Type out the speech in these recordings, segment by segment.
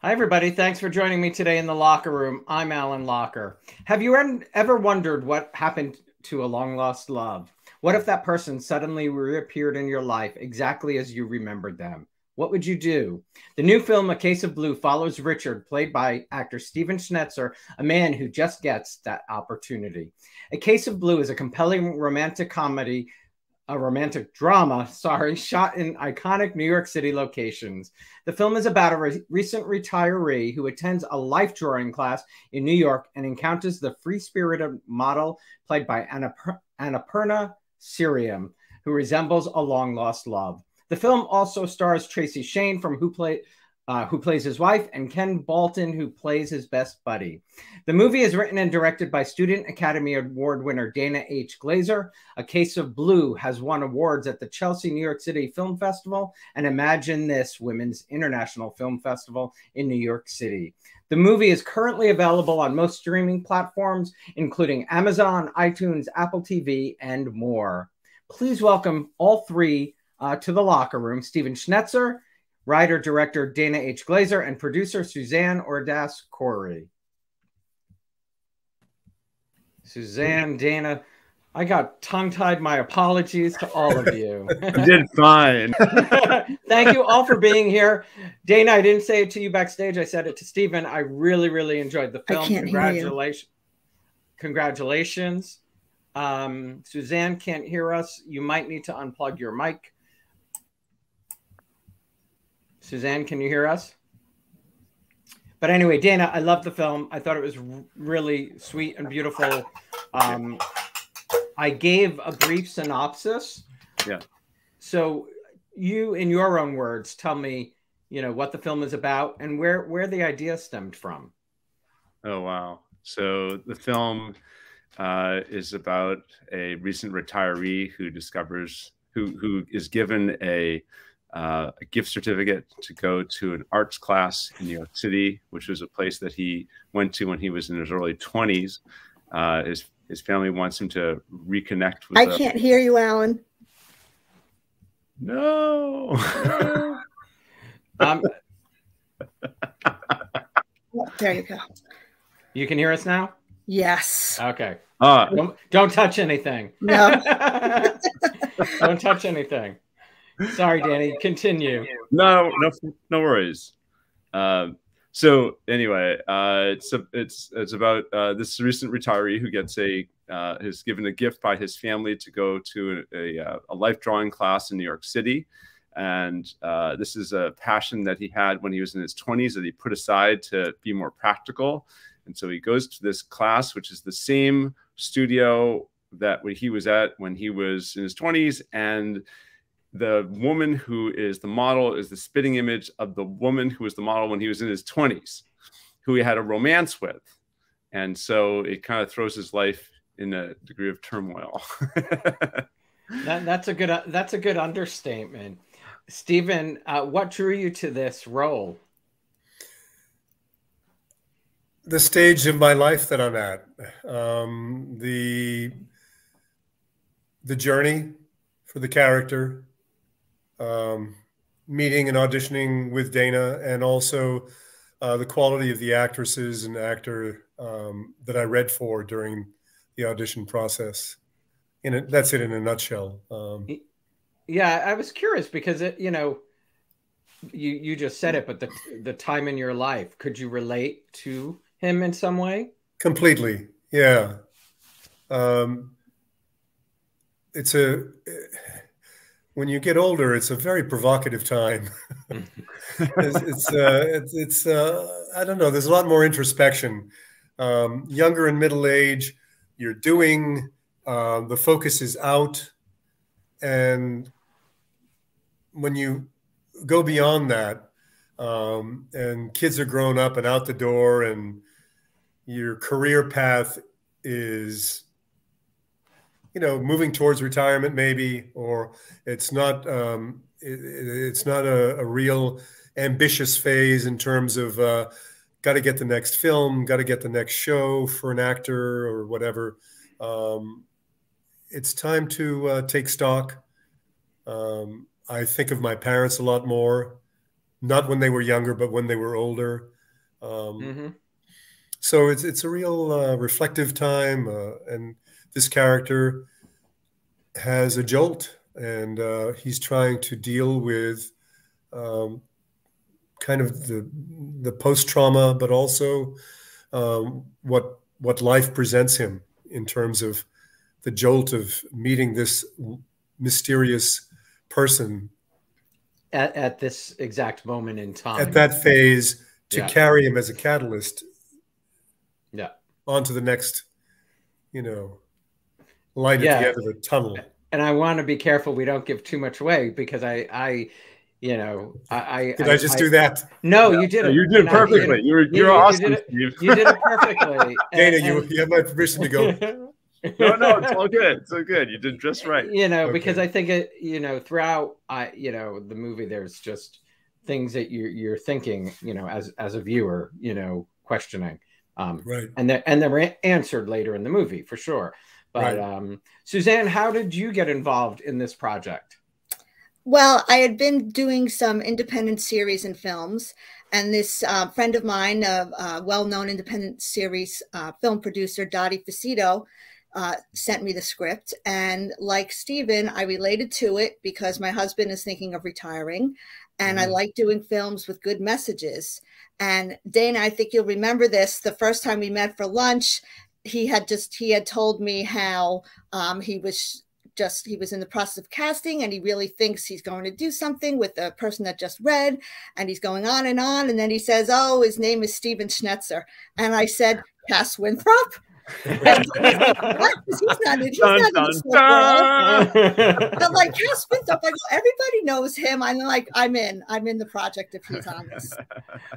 Hi, everybody. Thanks for joining me today in the Locher Room. I'm Alan Locher. Have you ever wondered what happened to a long lost love? What if that person suddenly reappeared in your life exactly as you remembered them? What would you do? The new film, A Case of Blue, follows Richard, played by actor Stephen Schnetzer, a man who just gets that opportunity. A Case of Blue is a compelling romantic comedy a romantic drama, sorry, shot in iconic New York City locations. The film is about a re recent retiree who attends a life drawing class in New York and encounters the free spirited model played by Annapurna, Annapurna Sriram, who resembles a long lost love. The film also stars Tracy Shayne from Who Played uh, who plays his wife, and Ken Baltin, who plays his best buddy. The movie is written and directed by Student Academy Award winner Dana H. Glazer. A Case of Blue has won awards at the Chelsea New York City Film Festival and Imagine This Women's International Film Festival in New York City. The movie is currently available on most streaming platforms, including Amazon, iTunes, Apple TV, and more. Please welcome all three uh, to the Locher Room Stephen Schnetzer, writer director Dana H. Glazer, and producer Suzanne Ordas Curry. Suzanne, Dana, I got tongue tied. My apologies to all of you. you did fine. Thank you all for being here. Dana, I didn't say it to you backstage. I said it to Stephen. I really, really enjoyed the film. Congratulations. Congratulations. Um, Suzanne can't hear us. You might need to unplug your mic. Suzanne, can you hear us? But anyway, Dana, I love the film. I thought it was really sweet and beautiful. Um, I gave a brief synopsis. Yeah. So you, in your own words, tell me, you know, what the film is about and where where the idea stemmed from. Oh wow! So the film uh, is about a recent retiree who discovers who who is given a uh, a gift certificate to go to an arts class in New York City, which was a place that he went to when he was in his early 20s. Uh, his, his family wants him to reconnect with. I can't hear you, Alan. No. um, there you go. You can hear us now? Yes. Okay. Uh, don't, don't touch anything. No. don't touch anything. Sorry, Danny. Continue. No, no, no worries. Um, so anyway, uh, it's a, it's it's about uh, this recent retiree who gets a uh, is given a gift by his family to go to a, a, a life drawing class in New York City, and uh, this is a passion that he had when he was in his 20s that he put aside to be more practical, and so he goes to this class, which is the same studio that he was at when he was in his 20s, and the woman who is the model is the spitting image of the woman who was the model when he was in his 20s, who he had a romance with. And so it kind of throws his life in a degree of turmoil. that, that's a good that's a good understatement. Stephen, uh, what drew you to this role? The stage of my life that I'm at, um, the the journey for the character, um, meeting and auditioning with Dana, and also uh, the quality of the actresses and actor um, that I read for during the audition process. In a, that's it in a nutshell. Um, yeah, I was curious because it, you know, you you just said it, but the the time in your life, could you relate to him in some way? Completely, yeah. Um, it's a when you get older, it's a very provocative time. it's it's, uh, it's, it's uh, I don't know. There's a lot more introspection. Um, younger and middle age, you're doing. Uh, the focus is out, and when you go beyond that, um, and kids are grown up and out the door, and your career path is you know moving towards retirement maybe or it's not um, it, it's not a, a, real ambitious phase in terms of uh, got to get the next film got to get the next show for an actor or whatever um, it's time to uh, take stock um, i think of my parents a lot more not when they were younger, but when they were older. Um, Mhm. so it's it's a real uh, reflective time, uh, and this character has a jolt, and uh, he's trying to deal with um, kind of the the post trauma, but also um, what what life presents him in terms of the jolt of meeting this mysterious person At, at this exact moment in time. at that phase to Yeah. carry him as a catalyst Yeah. onto the next, you know, light Yeah. at the end of the tunnel. and I want to be careful we don't give too much away because I, I, you know, I. I Did I, just do that? No, you did Yeah, it. you did No, perfectly. You were you- you're you awesome, did it. Steve. You did it perfectly. Dana, And- you, you have my permission to go. No, no, it's all good. It's all good. You did just right. you know Okay. because i think it you know throughout i you know the movie there's just things that you're you're thinking you know as as a viewer you know questioning um Right. and they're and they're answered later in the movie for sure but Right. um suzanne how did you get involved in this project Well, I had been doing some independent series and films, and this uh, friend of mine, a, a well-known independent series uh, film producer, Dotti Fucito, uh, sent me the script. And like Stephen, I related to it because my husband is thinking of retiring, and I Mhm. like doing films with good messages. And Dana, I think you'll remember this. The first time we met for lunch, he had just he had told me how um, he was just he was in the process of casting and he really thinks he's going to do something with the person that just read and he's going on and on and then he says oh his name is Stephen Schnetzer and i said cass winthrop And what? he's not, he's Dun, not in the script world. dun. But like Cass Winthrop, I go, everybody knows him. I'm like, I'm in. I'm in the project if he's on this.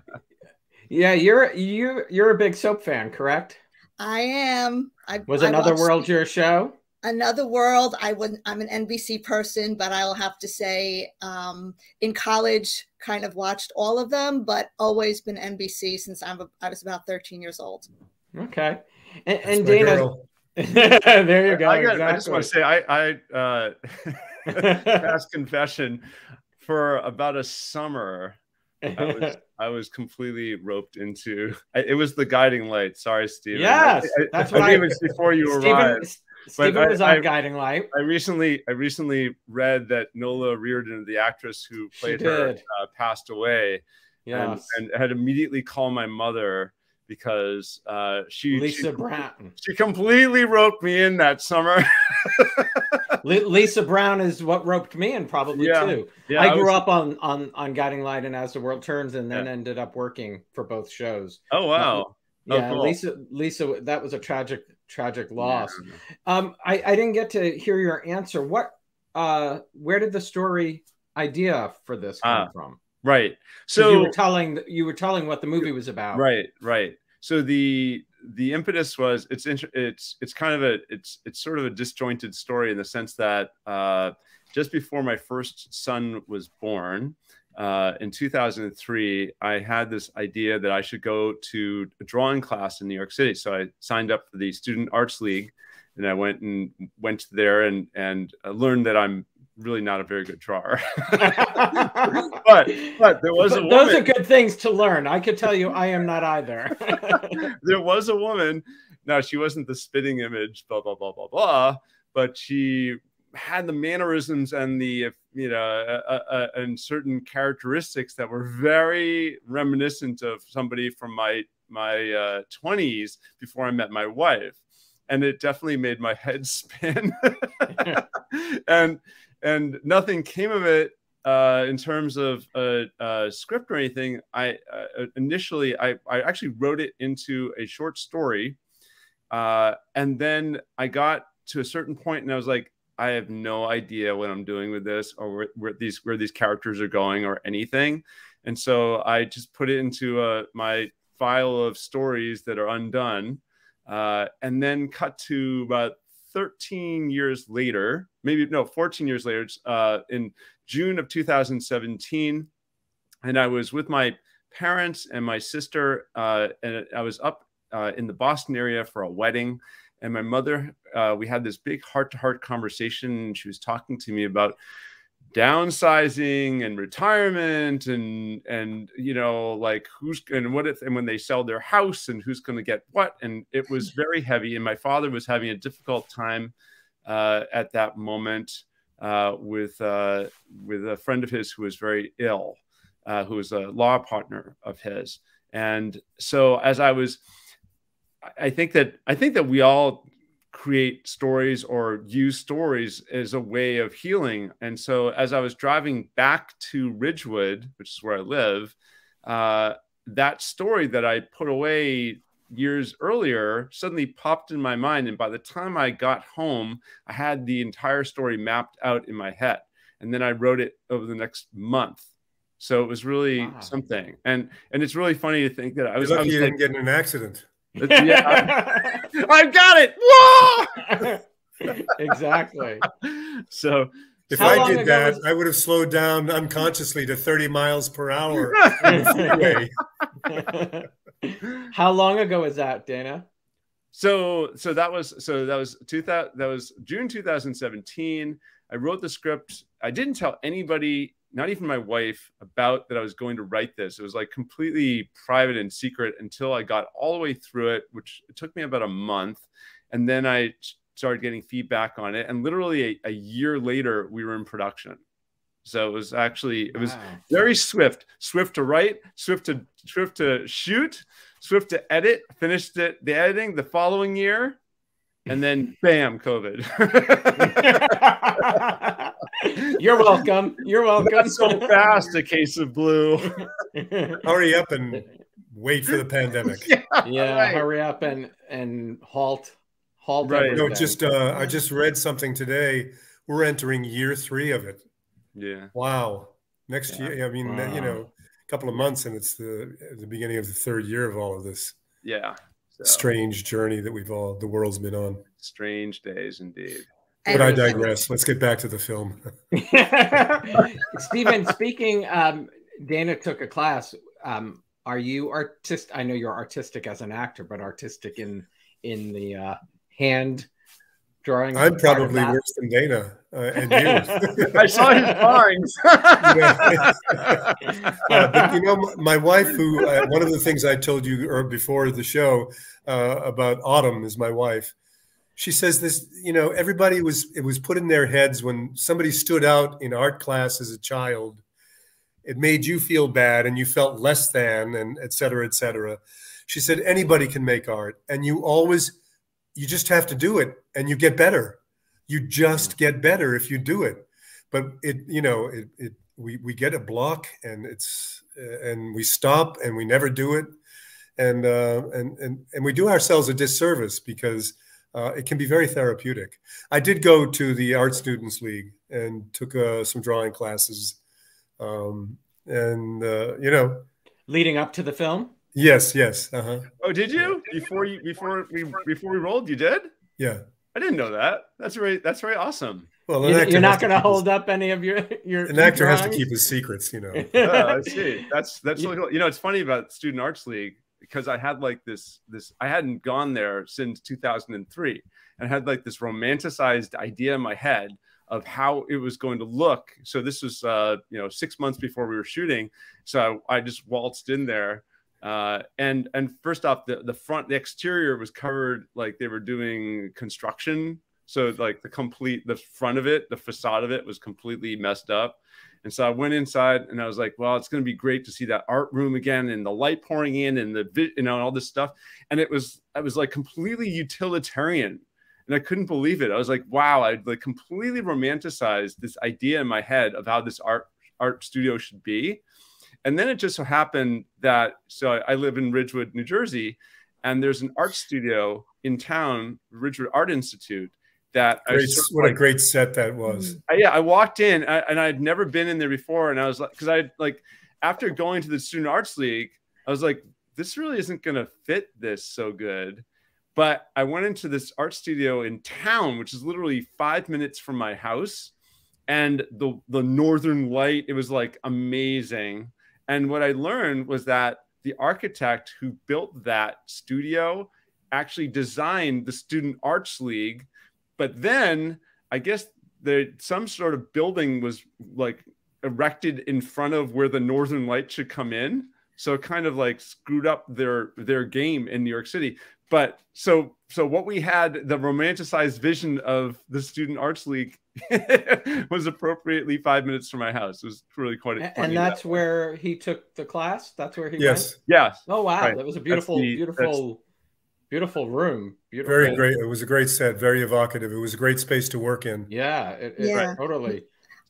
yeah you're you you're a big soap fan correct I am. I was I another world your show Another World. I would. I'm an NBC person, but I'll have to say, um, in college, kind of watched all of them, but always been NBC since I'm. A, I was about 13 years old. okay and, and dana there you go I, got, I just want to say, I, I uh, past confession, for about a summer, I was, I was completely roped into. It was the guiding light. Sorry, Stephen. Yes, I, I, that's I what think I- it was before you Steven, arrived. Steven I- was on I- Guiding Light. I recently, I recently read that Nola Reardon, the actress who played her, uh, passed away, Yes. and, and had immediately called my mother because uh, she Lisa she, Brown. she completely roped me in that summer. Li- Lisa Brown is what roped me in probably Yeah. too. yeah, I grew was- up on on on Guiding Light and As the World Turns, and then Yeah. ended up working for both shows. Oh wow! Oh, Yeah, cool. Lisa. Lisa, that was a tragic tragic loss. Yeah. Um, I I didn't get to hear your answer. What? Uh, where did the story idea for this come Ah, from? So you were telling you were telling what the movie was about. right, right. So the the impetus was it's it's it's kind of a it's it's sort of a disjointed story in the sense that uh, just before my first son was born. Uh, in 2003, I had this idea that I should go to a drawing class in New York City. So I signed up for the Student Arts League, and I went and went there and and uh, learned that I'm really not a very good drawer. but but there was a But those are good things to learn. I could tell you, I am not either. there was a woman. Now she wasn't the spitting image, blah blah blah blah blah, but she had the mannerisms and the you know uh, uh, and certain characteristics that were very reminiscent of somebody from my my uh, 20s before I met my wife, and it definitely made my head spin, and and nothing came of it uh, in terms of a, a script or anything, I uh, initially I, I actually wrote it into a short story, uh, and then I got to a certain point and I was like, I have no idea what I'm doing with this or where, where these where these characters are going or anything, and so I just put it into uh, my file of stories that are undone, uh, and then cut to about 13 years later, maybe no, 14 years later, uh, in June of 2017, and I was with my parents and my sister, uh, and I was up uh, in the Boston area for a wedding. And my mother, uh, we had this big heart to heart conversation. And she was talking to me about downsizing and retirement and and you know like who's and what if and when they sell their house and who's going to get what? And it was very heavy and my father was having a difficult time uh, at that moment uh, with uh, with a friend of his who was very ill uh, who was a law partner of his. And so as i was i think that i think that we all create stories or use stories as a way of healing. And so as I was driving back to Ridgewood, which is where I live, uh, that story that I put away years earlier suddenly popped in my mind. And by the time I got home, I had the entire story mapped out in my head. And then I wrote it over the next month. So it was really wow. something. And and it's really funny to think that I was, You're lucky I was you like, didn't get in an accident yeah, I, have got it. Whoa! exactly. So if How I did that, was... I would have slowed down unconsciously to 30 miles per hour How long ago was that, Dana? So so that was so that was 2000 that was June 2017. I wrote the script. I didn't tell anybody not even my wife about that I was going to write this. It was like completely private and secret until I got all the way through it, which it took me about a month. And then I started getting feedback on it. And literally a, a year later, we were in production. So it was actually it was wow. very swift, swift to write, swift to swift to shoot, swift to edit. Finished it the editing the following year, and then bam, COVID. You're welcome. You're welcome. Not so fast, a case of blue. hurry up and wait for the pandemic. Yeah, yeah right. hurry up and and halt halt. Right. No, just uh, I just read something today. We're entering year three of it. Yeah. Wow. Next yeah. year, I mean, wow. you know, a couple of months, and it's the the beginning of the third year of all of this. Yeah. So. Strange journey that we've all the world's been on. Strange days indeed. But I digress. Let's get back to the film. Stephen, speaking, um, Dana took a class. Um, are you artist? I know you're artistic as an actor, but artistic in in the uh, hand drawing. I'm probably worse than Dana uh, and you. I saw his drawings. uh, but you know, my wife, who uh, one of the things I told you or before the show uh, about Autumn is my wife she says this you know everybody was it was put in their heads when somebody stood out in art class as a child it made you feel bad and you felt less than and et cetera et cetera. She said anybody can make art and you always you just have to do it and you get better. You just get better if you do it. But it you know it, it we, we get a block and it's uh, and we stop and we never do it. And uh, and and and we do ourselves a disservice because uh, it can be very therapeutic. I did go to the Art Students League and took uh, some drawing classes, um, and uh, you know, leading up to the film. Yes, yes. Uh-huh. Oh, did you before you before we before we rolled? You did? Yeah. I didn't know that. That's very that's very awesome. Well, you, are not going to hold his, up any of your your. An actor drawings? has to keep his secrets, you know. oh, I see. That's that's really cool. You know, it's funny about Student Arts League because I had like this this I hadn't gone there since 2003 and had like this romanticized idea in my head of how it was going to look. So this was uh, you know six months before we were shooting. So I, I just waltzed in there. Uh, and and first off, the, the front, the exterior was covered like they were doing construction. So like the complete, the front of it, the facade of it was completely messed up. And so I went inside and I was like, well, it's going to be great to see that art room again and the light pouring in and the, you know, all this stuff. And it was, I was like completely utilitarian and I couldn't believe it. I was like, wow, I like completely romanticized this idea in my head of how this art, art studio should be. And then it just so happened that, so I, I live in Ridgewood, New Jersey, and there's an art studio in town, Ridgewood Art Institute that great, what like, a great set that was. Mm-hmm. I, yeah, I walked in I, and I'd never been in there before, and I was like, because I like after going to the Student Arts League, I was like, this really isn't going to fit this so good. But I went into this art studio in town, which is literally five minutes from my house, and the the northern light it was like amazing. And what I learned was that the architect who built that studio actually designed the Student Arts League but then I guess there some sort of building was like erected in front of where the northern light should come in. So it kind of like screwed up their their game in new york city. But so so what we had the romanticized vision of the student arts league was appropriately five minutes from my house. It was really quite and, and that's that where he took the class? That's where he yes. went? yes. Oh wow. Right. that was a beautiful the, beautiful beautiful room beautiful very great it was a great set very evocative it was a great space to work in yeah it, it, yeah. totally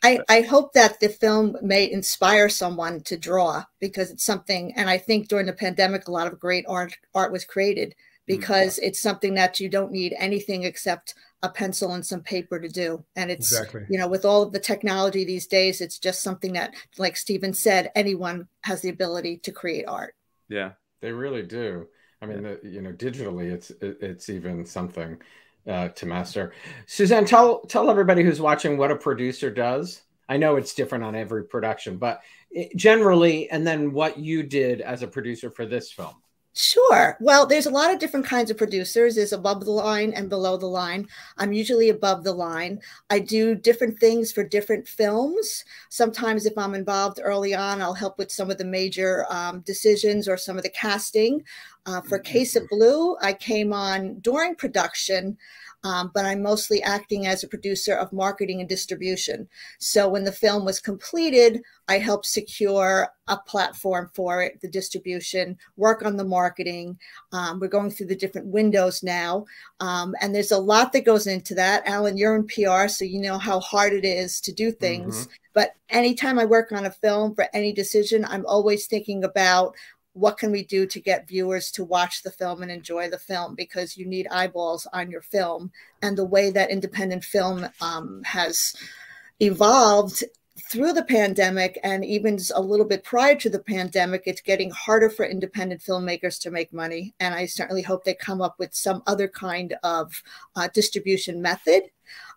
I, I hope that the film may inspire someone to draw because it's something and i think during the pandemic a lot of great art art was created Mm. because mm-hmm. it's something that you don't need anything except a pencil and some paper to do. And it's, exactly. you know, with all of the technology these days, it's just something that, like Stephen said, anyone has the ability to create art. Yeah, they really do. I mean, yeah. the, you know, digitally, it's it, it's even something uh, to master. Suzanne, tell tell everybody who's watching what a producer does. I know it's different on every production, but it, generally, and then what you did as a producer for this film. Sure. Well, there's a lot of different kinds of producers. There's above the line and below the line. I'm usually above the line. I do different things for different films. Sometimes, if I'm involved early on, I'll help with some of the major um, decisions or some of the casting. Uh, for Case of Blue, I came on during production um, but I'm mostly acting as a producer of marketing and distribution. So when the film was completed, I helped secure a platform for it, the distribution, work on the marketing. Um, we're going through the different windows now. Um, and there's a lot that goes into that. Alan, you're in PR, so you know how hard it is to do things. Mm -hmm. But anytime I work on a film for any decision, I'm always thinking about what can we do to get viewers to watch the film and enjoy the film? Because you need eyeballs on your film. And the way that independent film um, has evolved through the pandemic and even a little bit prior to the pandemic it's getting harder for independent filmmakers to make money. And i certainly hope they come up with some other kind of uh, distribution method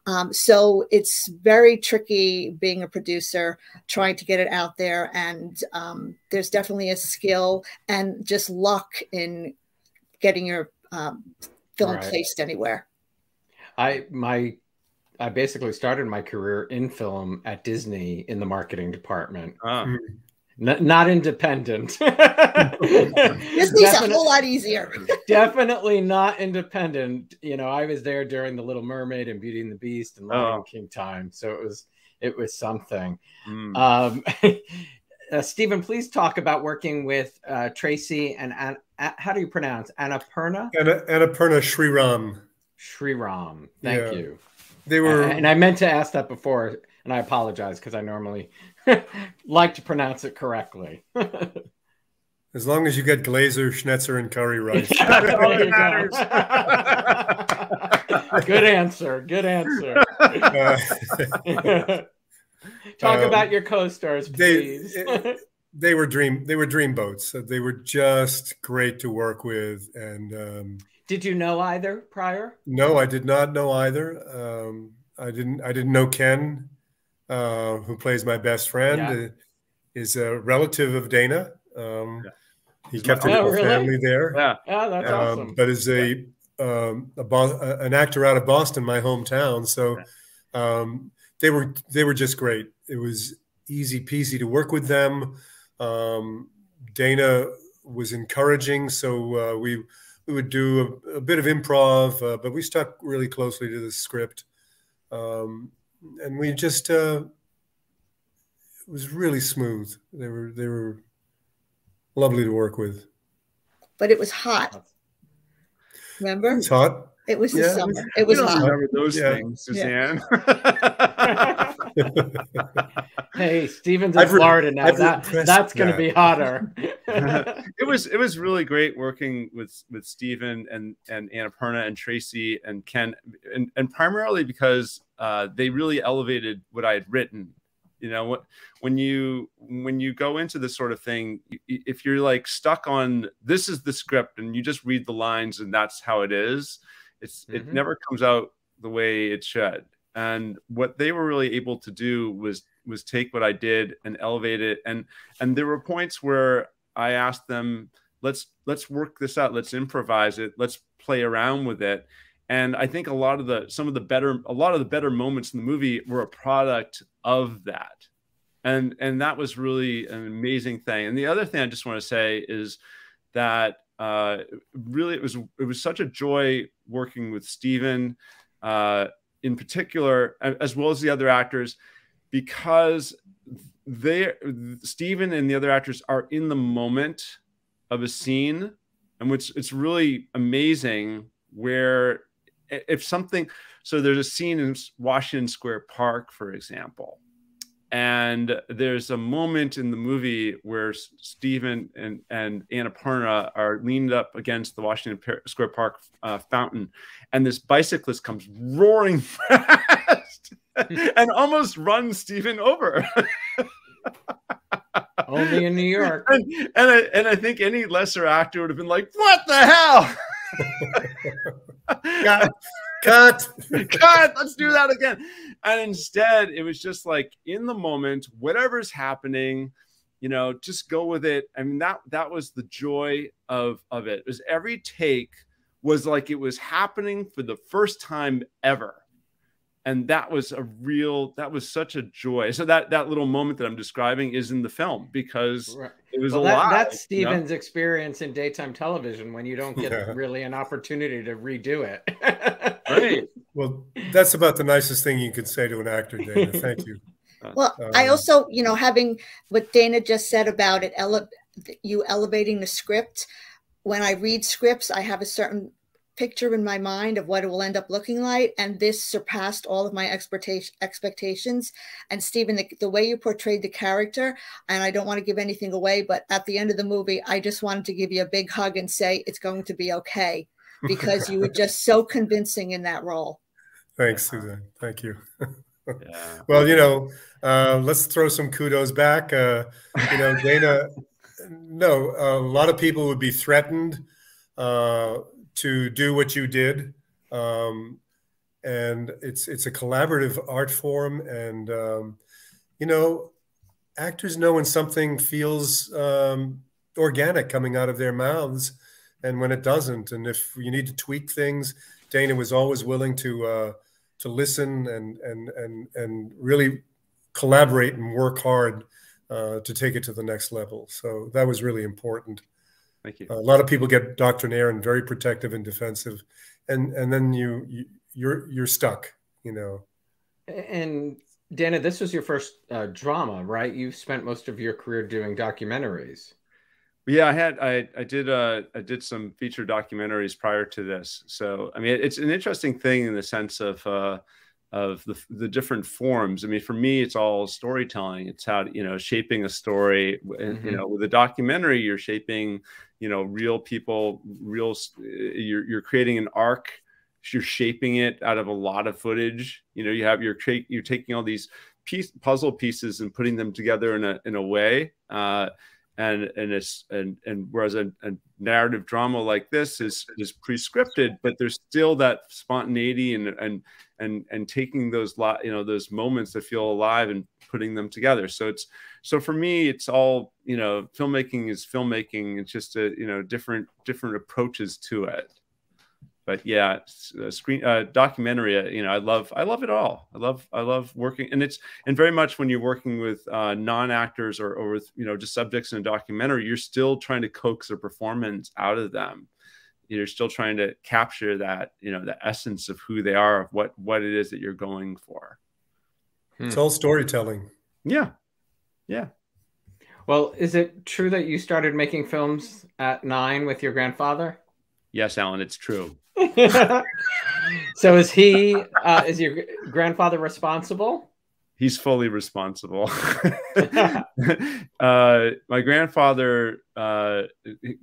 um, so it's very tricky being a producer, trying to get it out there. And um, there's definitely a skill and just luck in getting your um, film right. placed anywhere. I, my, I basically started my career in film at Disney in the marketing department. Hmm. N- not independent. this is a whole lot easier. definitely not independent. You know, I was there during the Little Mermaid and Beauty and the Beast and Lion oh. King time, so it was it was something. Mm. Um, uh, Stephen, please talk about working with uh, Tracy and An- how do you pronounce Annapurna? Anna, Annapurna Sriram. Sriram. Thank yeah. you. They were, and I meant to ask that before, and I apologize because I normally like to pronounce it correctly. as long as you get Glazer, Schnetzer, and curry rice. Good answer. Good answer. Uh, Talk um, about your co-stars, please. They, they were dream. They were dream boats. They were just great to work with. And um, did you know either prior? No, I did not know either. Um, I didn't. I didn't know Ken uh, who plays my best friend, yeah. uh, is a relative of Dana. Um, yeah. He kept oh, really? family there. Yeah, oh, that's um, awesome. But is a, um, a Bo- an actor out of Boston, my hometown. So um, they were they were just great. It was easy peasy to work with them. Um, Dana was encouraging, so uh, we we would do a, a bit of improv, uh, but we stuck really closely to the script. Um, and we just uh, it was really smooth. They were they were lovely to work with. But it was hot. Remember? It's hot. It was yeah, the summer. It was hot. Remember those yeah. things, Suzanne. Yeah. hey, Stephen's in I've Florida now. That, that's going to be hotter. it was it was really great working with with Stephen and and Annapurna and Tracy and Ken, and, and primarily because uh, they really elevated what I had written. You know, when you when you go into this sort of thing, if you're like stuck on this is the script and you just read the lines and that's how it is it's mm-hmm. it never comes out the way it should. And what they were really able to do was was take what I did and elevate it. And and there were points where I asked them, let's let's work this out, let's improvise it, let's play around with it. And I think a lot of the some of the better a lot of the better moments in the movie were a product of that, and and that was really an amazing thing. And the other thing I just want to say is that uh, really it was it was such a joy working with Stephen uh, in particular, as well as the other actors, because they Stephen and the other actors are in the moment of a scene, and which it's really amazing where if something so there's a scene in Washington Square Park, for example, and there's a moment in the movie where Stephen and, and Annapurna are leaned up against the Washington Square Park uh, fountain, and this bicyclist comes roaring fast and almost runs Stephen over. Only in New York. And, and, I, and I think any lesser actor would have been like, what the hell? Cut, cut, cut. Let's do that again. And instead, it was just like in the moment, whatever's happening, you know, just go with it. I mean, that that was the joy of of it. it was every take was like it was happening for the first time ever and that was a real that was such a joy so that that little moment that i'm describing is in the film because right. it was well, a that, lot that's stephen's you know? experience in daytime television when you don't get yeah. really an opportunity to redo it right well that's about the nicest thing you could say to an actor dana thank you well um, i also you know having what dana just said about it ele- you elevating the script when i read scripts i have a certain picture in my mind of what it will end up looking like. And this surpassed all of my expectations. And Stephen, the, the, way you portrayed the character, and I don't want to give anything away, but at the end of the movie, I just wanted to give you a big hug and say it's going to be okay because you were just so convincing in that role. Thanks, Susan. Thank you. yeah. Well, you know, uh, let's throw some kudos back. Uh, you know, Dana, no, a lot of people would be threatened uh, to do what you did. Um, and it's it's a collaborative art form, and um, you know, actors know when something feels um, organic coming out of their mouths, and when it doesn't. And if you need to tweak things, Dana was always willing to uh, to listen and and and and really collaborate and work hard uh, to take it to the next level. So that was really important. Thank you. A lot of people get doctrinaire and very protective and defensive, and and then you, you you're you're stuck, you know. And Dana, this was your first uh, drama, right? You've spent most of your career doing documentaries. Yeah, I had I I did uh I did some feature documentaries prior to this. So I mean, it's an interesting thing in the sense of uh, of the, the different forms. I mean, for me, it's all storytelling. It's how you know shaping a story. Mm-hmm. You know, with a documentary, you're shaping you know real people, real. You're you're creating an arc. You're shaping it out of a lot of footage. You know, you have your you're taking all these piece puzzle pieces and putting them together in a in a way. Uh, and and it's and and whereas a, a, narrative drama like this is is pre-scripted but there's still that spontaneity and and and and taking those lot you know those moments that feel alive and putting them together. So it's so for me it's all you know filmmaking is filmmaking. It's just a you know different different approaches to it but yeah, screen uh, documentary. Uh, you know, I love I love it all. I love I love working, and it's and very much when you're working with uh, non actors or or with you know just subjects in a documentary, you're still trying to coax a performance out of them. You're still trying to capture that you know the essence of who they are, of what what it is that you're going for. It's all storytelling. Yeah, yeah. Well, is it true that you started making films at nine with your grandfather? Yes, Alan, it's true. so is he? Uh, is your grandfather responsible? He's fully responsible. uh, my grandfather, uh,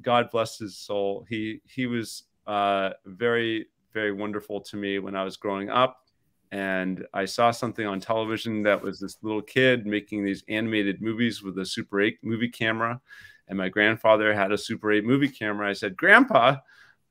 God bless his soul, he he was uh, very very wonderful to me when I was growing up, and I saw something on television that was this little kid making these animated movies with a Super 8 movie camera, and my grandfather had a Super 8 movie camera. I said, "Grandpa."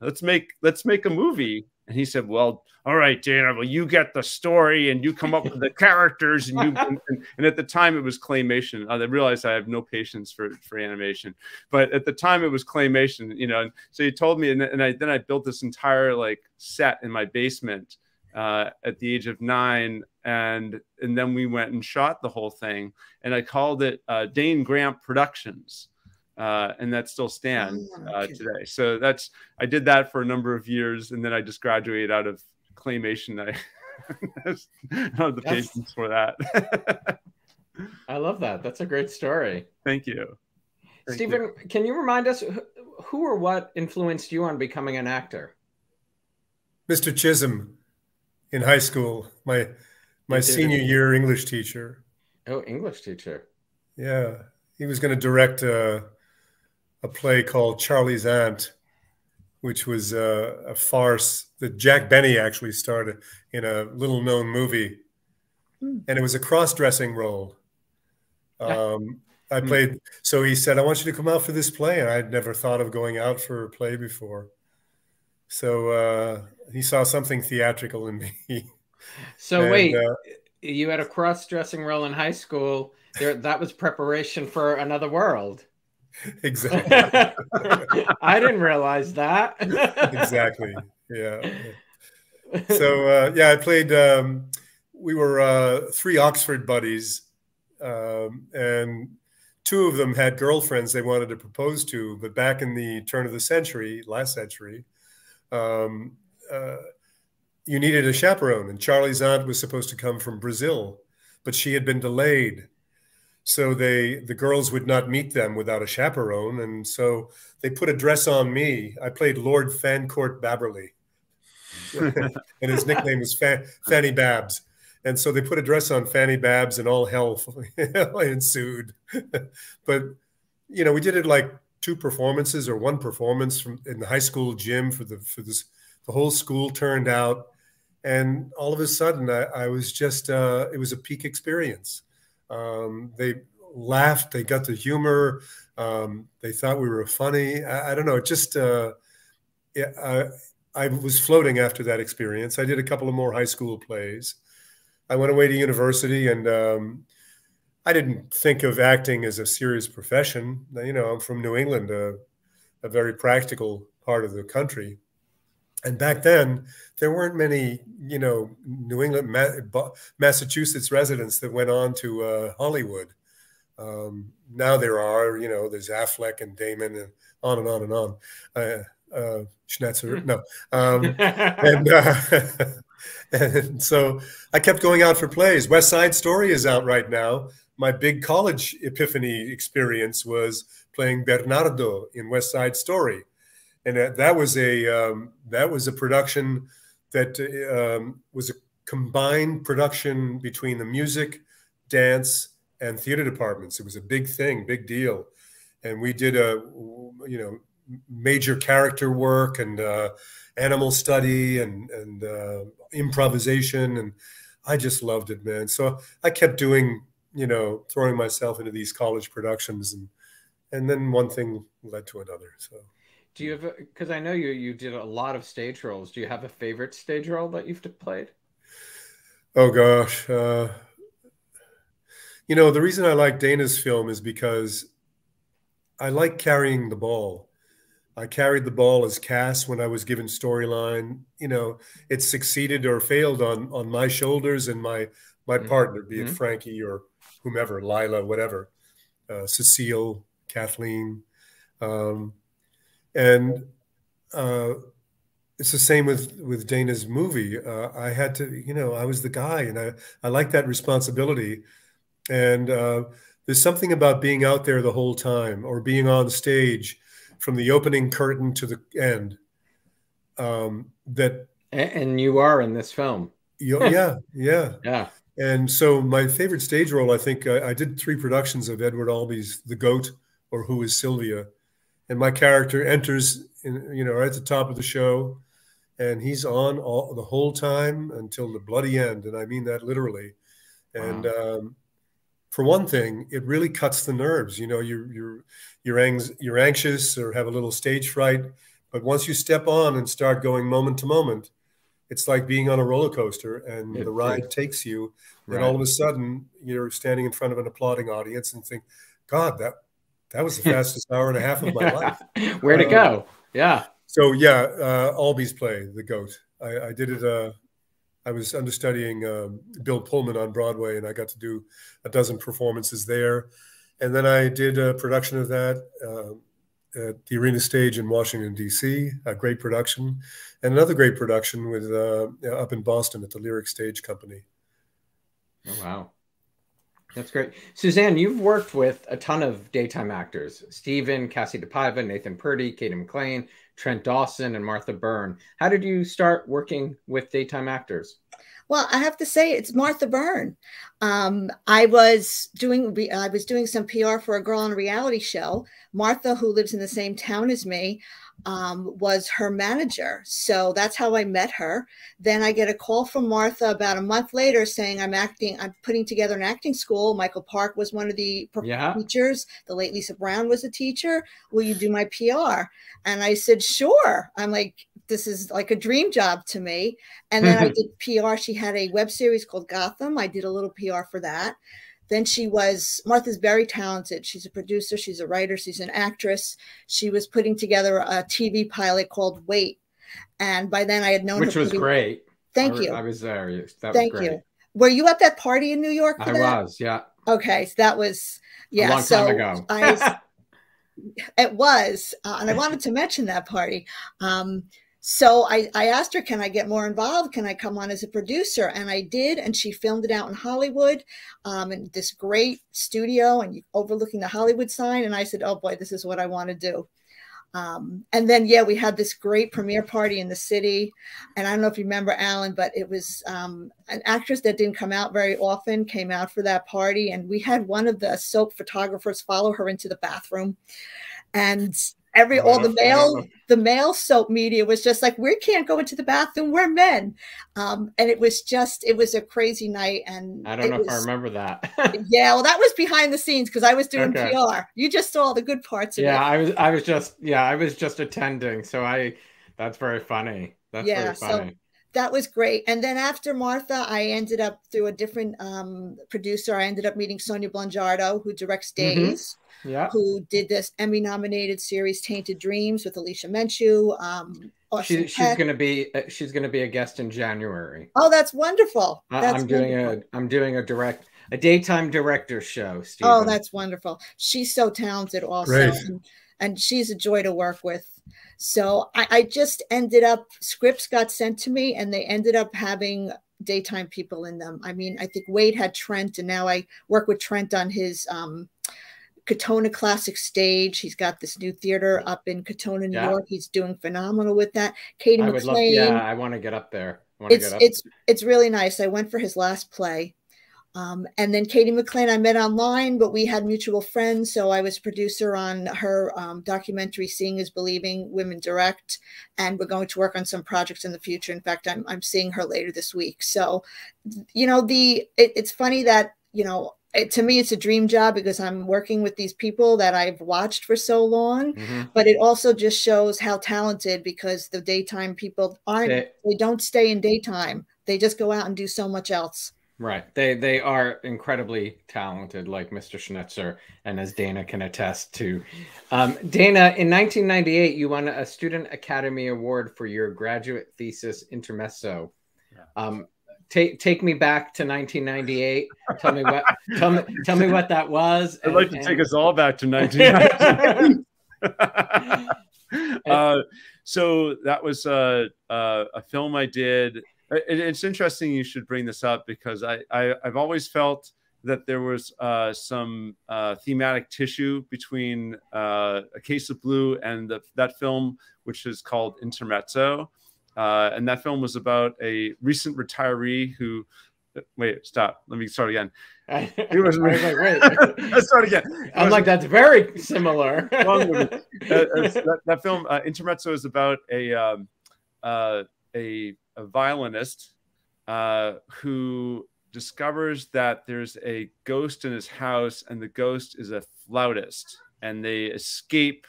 Let's make let's make a movie And he said, Well, all right, Dana, well, you get the story and you come up with the characters. And you and, and, at the time it was claymation. I realized I have no patience for, for animation. But at the time it was claymation, you know. And so he told me, and, and I, then I built this entire like set in my basement uh, at the age of nine, and and then we went and shot the whole thing, and I called it uh, Dane-Gramp Productions, uh, and that still stands oh, uh, today. So that's I did that for a number of years, and then I just graduated out of claymation. I don't have the that's... patience for that. I love that. That's a great story. Thank you. Thank Stephen, you. can you remind us who or what influenced you on becoming an actor? Mr. Chisholm in high school. My my senior year English teacher. Oh, English teacher. Yeah, he was going to direct a, a play called Charlie's Aunt, which was a, a farce that Jack Benny actually started in a little known movie, mm. and it was a cross dressing role. Um, I hmm. played. So he said, "I want you to come out for this play," and I'd never thought of going out for a play before. So uh, he saw something theatrical in me. So and, wait, uh, you had a cross-dressing role in high school. There, that was preparation for another world. Exactly. I didn't realize that. exactly. Yeah. So uh, yeah, I played. Um, we were uh, three Oxford buddies, um, and two of them had girlfriends they wanted to propose to. But back in the turn of the century, last century, um, uh, you needed a chaperone, and Charlie's aunt was supposed to come from Brazil, but she had been delayed. So they the girls would not meet them without a chaperone, and so they put a dress on me. I played Lord Fancourt Babberley, and his nickname was Fan, Fanny Babs. And so they put a dress on Fanny Babs, and all hell ensued. but you know, we did it like two performances or one performance from in the high school gym for the for this the whole school turned out and all of a sudden i, I was just uh, it was a peak experience um, they laughed they got the humor um, they thought we were funny i, I don't know it just uh, I, I was floating after that experience i did a couple of more high school plays i went away to university and um, I didn't think of acting as a serious profession. You know, I'm from New England, a, a very practical part of the country. And back then, there weren't many, you know, New England, Massachusetts residents that went on to uh, Hollywood. Um, now there are, you know, there's Affleck and Damon and on and on and on. Uh, uh, Schnetzer, no. Um, and, uh, and so I kept going out for plays. West Side Story is out right now my big college epiphany experience was playing Bernardo in West Side Story, and that, that was a um, that was a production that um, was a combined production between the music, dance, and theater departments. It was a big thing, big deal, and we did a you know major character work and uh, animal study and and uh, improvisation and I just loved it, man. So I kept doing you know, throwing myself into these college productions and and then one thing led to another. So do you have because I know you you did a lot of stage roles. Do you have a favorite stage role that you've played? Oh gosh. Uh, you know, the reason I like Dana's film is because I like carrying the ball. I carried the ball as Cass when I was given storyline. You know, it succeeded or failed on on my shoulders and my my mm-hmm. partner, be it mm-hmm. Frankie or whomever, Lila, whatever, uh, Cecile, Kathleen, um, and uh, it's the same with with Dana's movie. Uh, I had to, you know, I was the guy, and I I like that responsibility. And uh, there's something about being out there the whole time, or being on stage from the opening curtain to the end. Um, that and you are in this film. You, yeah, yeah, yeah. And so my favorite stage role, I think I, I did three productions of Edward Albee's The Goat or Who is Sylvia. And my character enters, in, you know, right at the top of the show, and he's on all the whole time until the bloody end, and I mean that literally. And wow. um, for one thing, it really cuts the nerves. You know, you're you're you're, ang- you're anxious or have a little stage fright, but once you step on and start going moment to moment, it's like being on a roller coaster and It- the ride it- takes you. Right. And all of a sudden, you're standing in front of an applauding audience and think, God, that that was the fastest hour and a half of my life. Where to Uh, go? Yeah. So yeah, uh, Albee's play, The Goat. I, I did it. Uh, I was understudying um, Bill Pullman on Broadway, and I got to do a dozen performances there. And then I did a production of that uh, at the Arena Stage in Washington D.C. A great production, and another great production with uh, up in Boston at the Lyric Stage Company. Oh, wow. That's great. Suzanne, you've worked with a ton of daytime actors Stephen, Kassie DePaiva, Nathan Purdy, Katie McLean, Trent Dawson, and Martha Byrne. How did you start working with daytime actors? Well, I have to say it's Martha Byrne. Um, I was doing I was doing some PR for a girl on a reality show. Martha, who lives in the same town as me, um, was her manager. So that's how I met her. Then I get a call from Martha about a month later saying I'm acting. I'm putting together an acting school. Michael Park was one of the Yeah. teachers. The late Lisa Brown was a teacher. Will you do my PR? And I said, sure. I'm like, this is like a dream job to me. And then I did PR. She had a web series called Gotham. I did a little PR for that. Then she was, Martha's very talented. She's a producer, she's a writer, she's an actress. She was putting together a TV pilot called Wait. And by then I had known Which was pretty- great. Thank I, you. I was there. That Thank was great. you. Were you at that party in New York? For I that? was, yeah. Okay, so that was yeah. a long so time ago. I, it was, uh, and I wanted to mention that party. Um, so I, I asked her, can I get more involved? Can I come on as a producer? And I did, and she filmed it out in Hollywood, um, in this great studio and overlooking the Hollywood sign. And I said, oh boy, this is what I want to do. Um, and then yeah, we had this great premiere party in the city, and I don't know if you remember Alan, but it was um, an actress that didn't come out very often came out for that party, and we had one of the soap photographers follow her into the bathroom, and every all the male the male soap media was just like we can't go into the bathroom we're men um and it was just it was a crazy night and I don't know if I remember that. yeah well that was behind the scenes because i was doing Okay. pr you just saw all the good parts of yeah, it I was I was just yeah, I was just attending. So I that's very funny. That's Yeah, very so- funny. that was great and then after martha i ended up through a different um producer i ended up meeting sonia blangiardo who directs Mhm. days yeah. who did this emmy nominated series tainted dreams with alicia minshew um She, she's gonna be uh, she's gonna be a guest in January. oh that's wonderful I- that's I'm doing wonderful. a I'm doing a direct a daytime director show. Stephen. Oh, that's wonderful. She's so talented also. And, and she's a joy to work with. So I, I just ended up scripts got sent to me and they ended up having daytime people in them. I mean, I think Wade had Trent and now I work with Trent on his um Katonah Classic Stage. He's got this new theater up in Katonah, New Yeah. York. He's doing phenomenal with that. Katie I love. McLean Yeah, I want to get up there. I want to it's get up. it's it's really nice. I went for his last play. Um, and then Katie McLean, I met online, but we had mutual friends. So I was producer on her um, documentary, Seeing is Believing Women Direct. And we're going to work on some projects in the future. In fact, I'm, I'm seeing her later this week. So, you know, the it, it's funny that, you know, it, to me, it's a dream job because I'm working with these people that I've watched for so long. Mhm. But it also just shows how talented because the daytime people aren't They- they don't stay in daytime. They just go out and do so much else. Right. They they are incredibly talented, like Mr. Schnetzer, and as Dana can attest to. Um, Dana, in 1998, you won a Student Academy Award for your graduate thesis intermezzo. Um, take take me back to 1998. Tell me what tell me tell me what that was. I'd like to and- take us all back to 1998. uh, so that was uh, uh, a film I did. It- it's interesting you should bring this up because I, I I've always felt that there was uh, some uh, thematic tissue between uh, A Case of Blue and the, that film, which is called Intermezzo. Uh, and that film was about a recent retiree who. Wait, stop. Let me start again. it was like, wait. Let's start again. It I'm was- like, that's very similar. Movie. uh, uh, that, that film uh, intermezzo is about a um, uh, a, a violinist uh, who discovers that there's a ghost in his house and the ghost is a flautist and they escape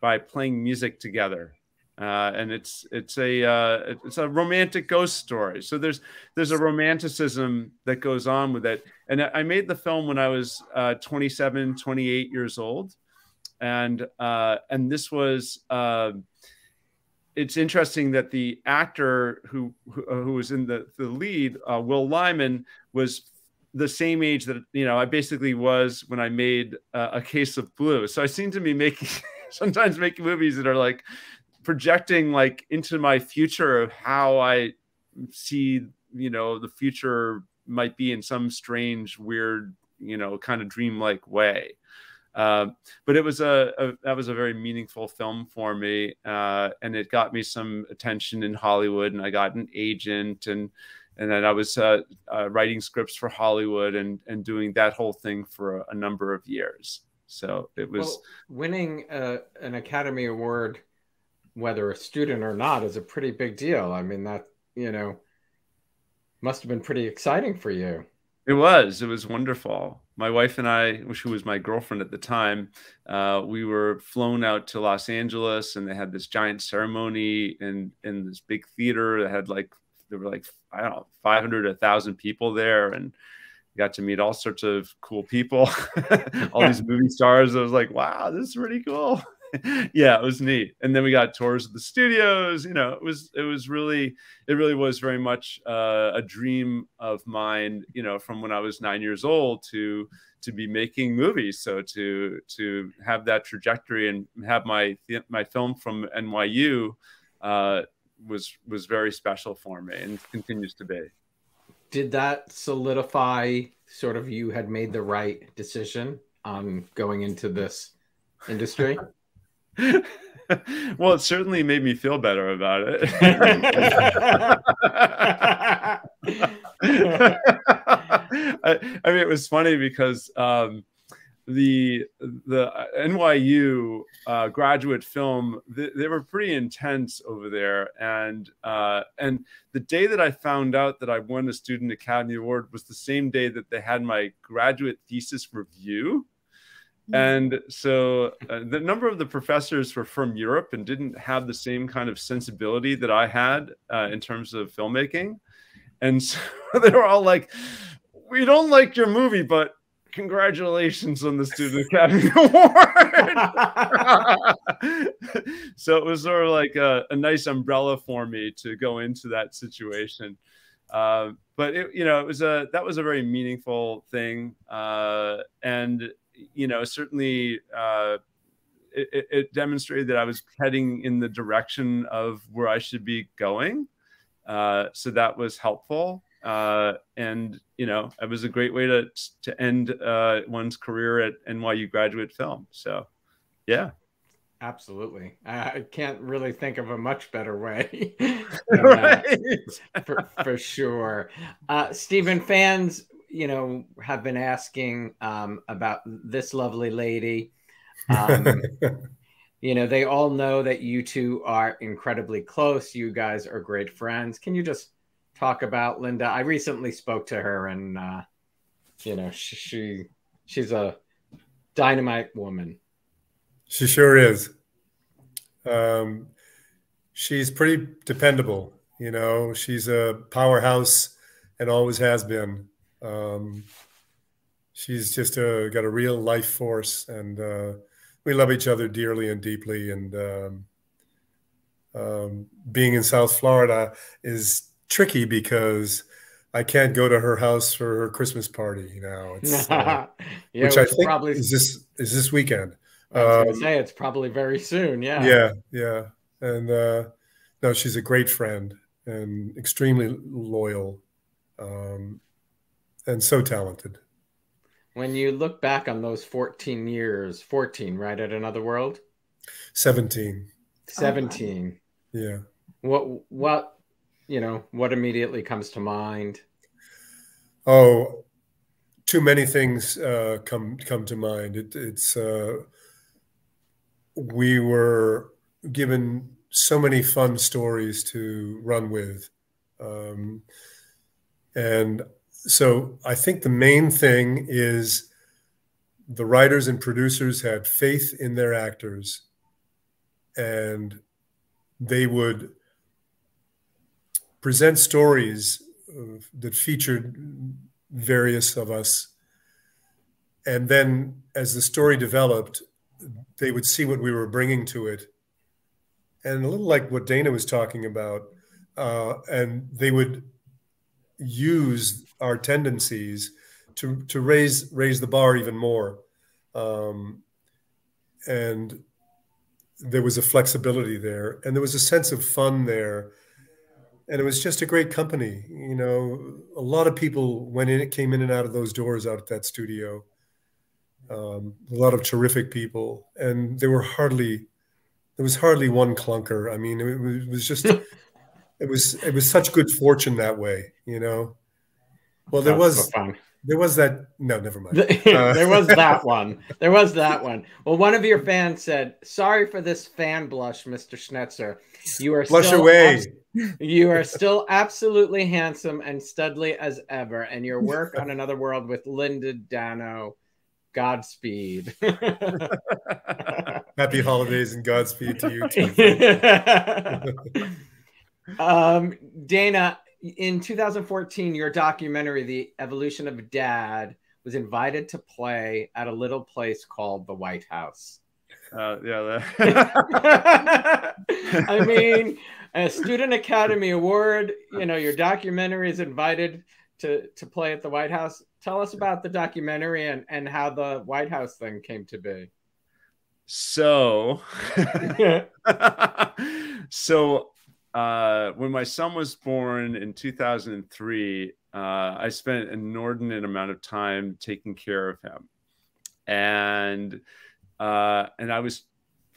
by playing music together uh, and it's it's a uh, it's a romantic ghost story. So there's there's a romanticism that goes on with it. And I made the film when I was uh, 27, 28 years old, and uh, and this was. Uh, it's interesting that the actor who who, uh, who was in the the lead, Will Lyman, was the same age that you know I basically was when I made a case of blue. So I seem to be making sometimes making movies that are like projecting like into my future of how I see, you know, the future might be in some strange, weird, you know, kind of dreamlike way. Uh, but it was a, a, that was a very meaningful film for me, uh, and it got me some attention in Hollywood, and I got an agent, and and then I was uh, uh writing scripts for Hollywood and and doing that whole thing for a, a number of years. So it was well, winning uh, an Academy Award whether a student or not is a pretty big deal. I mean, that, you know, must have been pretty exciting for you. It was. It was wonderful. My wife and I, who was my girlfriend at the time, uh, we were flown out to Los Angeles, and they had this giant ceremony in in this big theater that had like there were like I don't know, five hundred, a thousand people there, and got to meet all sorts of cool people, all these movie stars. I was like, wow, this is pretty cool. yeah, it was neat. And then we got tours of the studios. You know, it was it was really it really was very much uh, a dream of mine. You know, from when I was nine years old to to be making movies. So to to have that trajectory and have my my film from NYU uh, was was very special for me and continues to be. Did that solidify sort of you had made the right decision on going into this industry? well, it certainly made me feel better about it. I, I, mean, it was funny because um, the the NYU uh, graduate film they, they, were pretty intense over there, and uh, and the day that I found out that I won a Student Academy Award was the same day that they had my graduate thesis review. And so uh, the number of the professors were from Europe and didn't have the same kind of sensibility that I had uh, in terms of filmmaking. And so they were all like, We don't like your movie, but congratulations on the Student Academy Award. so it was sort of like a, a, nice umbrella for me to go into that situation. Uh, but it, you know, it was a that was a very meaningful thing, uh, and you know, certainly uh, it, it, demonstrated that I was heading in the direction of where I should be going. Uh, so that was helpful. Uh, and you know, it was a great way to to end uh, one's career at NYU Graduate Film. So, yeah. Absolutely. I can't really think of a much better way. right. for, for, sure. Uh, Stephen, fans you know, have been asking um, about this lovely lady. Um, you know, they all know that you two are incredibly close. You guys are great friends. Can you just talk about Linda? I recently spoke to her, and uh, you know, she, she she's a dynamite woman. She sure is. Um, she's pretty dependable. You know, she's a powerhouse and always has been. Um, she's just a, got a real life force, and uh, we love each other dearly and deeply. And um, um, being in South Florida is tricky because I can't go to her house for her Christmas party now. It's, uh, yeah, which, which I think probably is this is this weekend. I was to um, say it's probably very soon. Yeah. Yeah. Yeah. And uh, no, she's a great friend and extremely loyal. Um, and so talented. When you look back on those 14 years, 14, right, at another world? 17. 17. Oh, yeah. What, what, you know, what immediately comes to mind? Oh, too many things uh, come come to mind. It, it's uh, we were given so many fun stories to run with, um, and so I think the main thing is the writers and producers had faith in their actors and they would present stories uh, that featured various of us. And then as the story developed, they would see what we were bringing to it. And a little like what Dana was talking about, uh, and they would use our tendencies to, to raise, raise the bar even more. Um, and there was a flexibility there and there was a sense of fun there and it was just a great company. You know a lot of people went in it came in and out of those doors out at that studio. Um, a lot of terrific people and there were hardly there was hardly one clunker. I mean it, it was just it was it was such good fortune that way you know well there was so there was that. No, never mind. Uh, there was that one. There was that one. Well, one of your fans said, "Sorry for this fan blush, Mr. Schnetzer. You are blush away. you are still absolutely handsome and studly as ever, and your work on Another World with Linda Dano." Godspeed. Happy holidays and Godspeed to you too. um, Dana, in 2014, your documentary, The Evolution of Dad, was invited to play at a little place called the White House. Uh, yeah. I mean, a Student Academy Award. You know, your documentary is invited to to play at the White House. Tell us about the documentary and and how the White House thing came to be. So, so uh, when my son was born in 2003, uh, I spent an inordinate amount of time taking care of him, and uh, and I was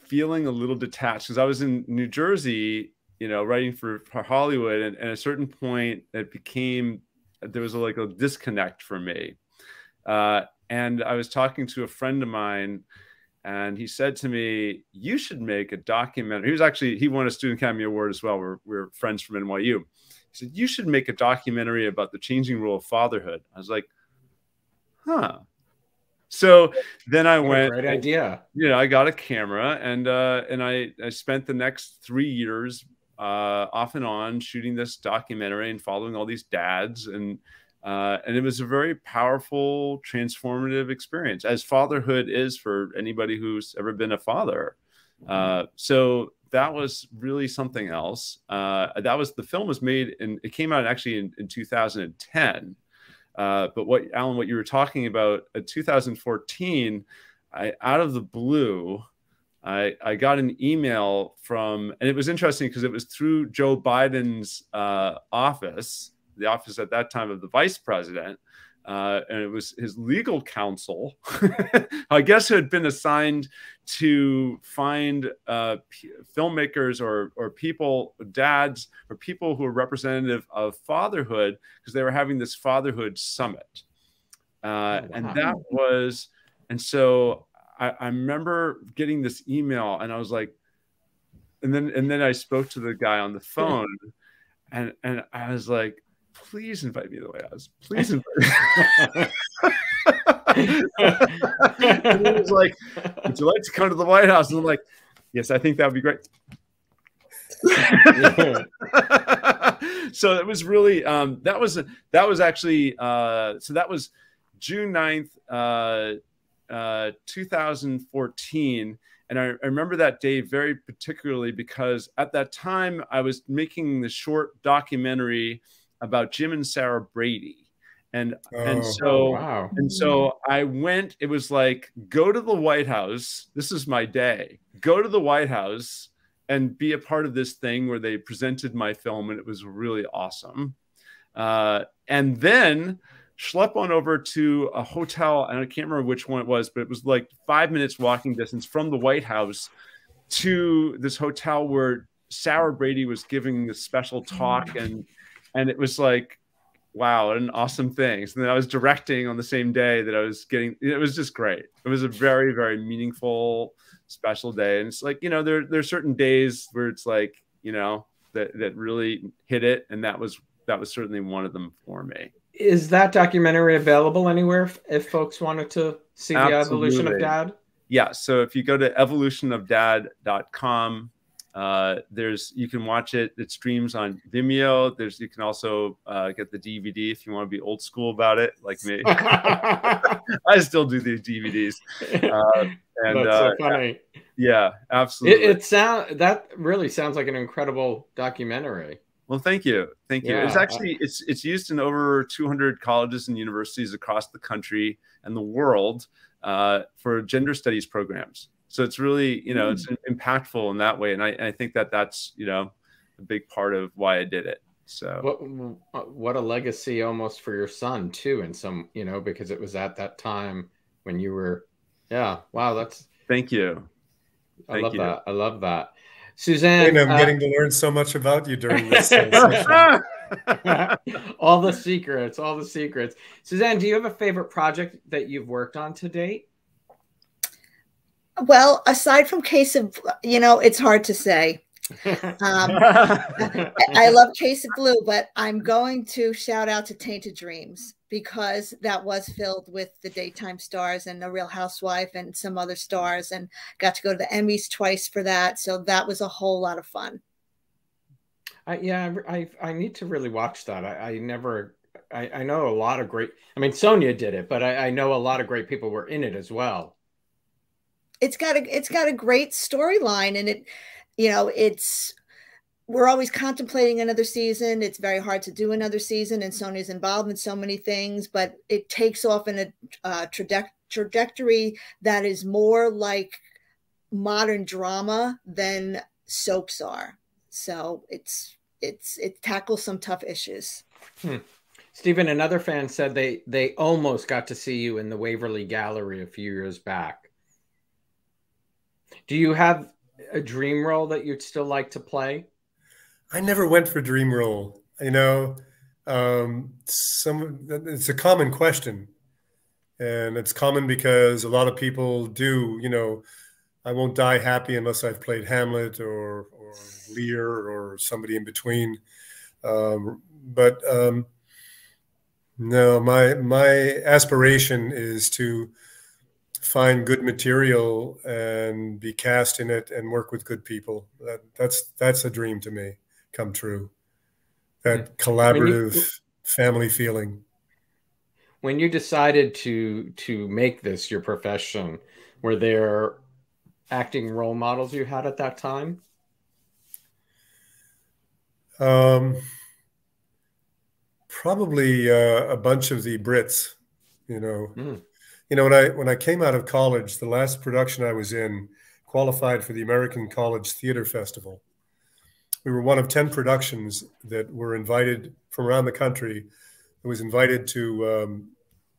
feeling a little detached because I was in New Jersey, you know, writing for, for Hollywood, and, and, at a certain point, it became there was a, like a disconnect for me, uh, and I was talking to a friend of mine and he said to me, "You should make a documentary." He was actually he won a Student Academy Award as well. We're we're friends from NYU. He said, "You should make a documentary about the changing role of fatherhood." I was like, "Huh." So then I went. Great idea. You know, I got a camera and uh, and I I spent the next three years uh, off and on shooting this documentary and following all these dads and uh, and it was a very powerful, transformative experience, as fatherhood is for anybody who's ever been a father. Mm-hmm. Uh, so that was really something else. Uh, that was the film was made and it came out actually in, in 2010. Uh, but what Alan, what you were talking about, in 2014, I out of the blue, I, I got an email from, and it was interesting because it was through Joe Biden's uh, office the office at that time of the vice president. Uh, and it was his legal counsel, I guess, who had been assigned to find uh, p- filmmakers or or people, dads, or people who were representative of fatherhood, because they were having this fatherhood summit, uh, oh, wow. and that was, and so I, I remember getting this email, and I was like, and then and then I spoke to the guy on the phone, and and I was like, please invite me to the White House. Please invite me. and he was like, Would you like to come to the White House? And I'm like, Yes, I think that would be great. so it was really um, that was that was actually uh, so that was June 9th, uh, uh, 2014. And I, I, remember that day very particularly because at that time I was making the short documentary about Jim and Sarah Brady. And oh, and so wow. and so I went, it was like go to the White House. This is my day. Go to the White House and be a part of this thing where they presented my film and it was really awesome. Uh, and then schlep on over to a hotel, and I can't remember which one it was, but it was like five minutes walking distance from the White House to this hotel where Sarah Brady was giving this special talk and and it was like wow an awesome thing. And then i was directing on the same day that i was getting it was just great. It was a very very meaningful special day. And it's like you know there there's certain days where it's like you know that that really hit it. And that was that was certainly one of them for me. Is that documentary available anywhere if, if folks wanted to see Absolutely. the evolution of dad? Yeah. So if you go to evolutionofdad.com Uh, there's you can watch it. It streams on Vimeo. There's you can also uh, get the DVD if you want to be old school about it, like me. I still do the DVDs. Uh, and That's so uh, funny. yeah, absolutely. It, it sound that really sounds like an incredible documentary. Well, thank you, thank you. It's Yeah. actually it's it's used in over 200 colleges and universities across the country and the world uh, for gender studies programs. So it's really you know it's impactful in that way, and I, I think that that's you know a big part of why I did it. So What what a legacy almost for your son too, in some you know because it was at that time when you were, yeah. Wow, that's thank you. I Thank love you. that. I love that. Suzanne, And I'm uh, getting to learn so much about you during this uh, session. all the secrets, all the secrets. Suzanne, do you have a favorite project that you've worked on to date? Well, aside from Case of, you know, it's hard to say. Um, I love Case of Blue, but I'm going to shout out to Tainted Dreams because that was filled with the daytime stars and the Real Housewife and some other stars, and got to go to the Emmys twice for that. So that was a whole lot of fun. I, yeah, I, I I need to really watch that. I, I never. I, I know a lot of great. I mean, Sonia did it, but I, I know a lot of great people were in it as well. It's got a it's got a great storyline, and it, you know, it's we're always contemplating another season. It's very hard to do another season, and Sony's involved in so many things, but it takes off in a uh, traje- trajectory that is more like modern drama than soaps are. So it's it's it tackles some tough issues. Stephen, another fan said they they almost got to see you in the Waverly Gallery a few years back. Do you have a dream role that you'd still like to play? I never went for dream role. You know, um, some it's a common question, and it's common because a lot of people do. You know, I won't die happy unless I've played Hamlet or or Lear or somebody in between. Um, but um, no, my my aspiration is to find good material and be cast in it and work with good people. That, that's that's a dream to me come true. That collaborative family feeling. When you decided to to make this your profession, were there acting role models you had at that time? Um, probably uh, a bunch of the Brits. You know, Mm. You know when I when I came out of college, the last production I was in qualified for the American College Theater Festival. We were one of ten productions that were invited from around the country. It was invited to um,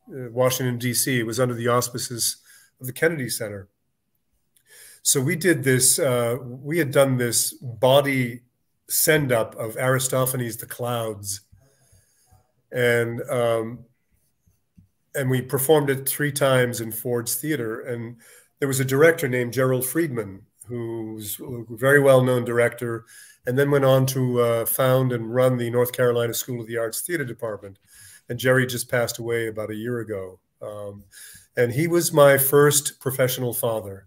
uh, Washington D.C. It was under the auspices of the Kennedy Center. So we did this. Uh, we had done this body send up of Aristophanes' The Clouds, and um, and we performed it three times in Ford's Theater. And there was a director named Gerald Freedman, who's a very well known director, and then went on to uh, found and run the North Carolina School of the Arts Theater Department. And Jerry just passed away about a year ago. Um, and he was my first professional father.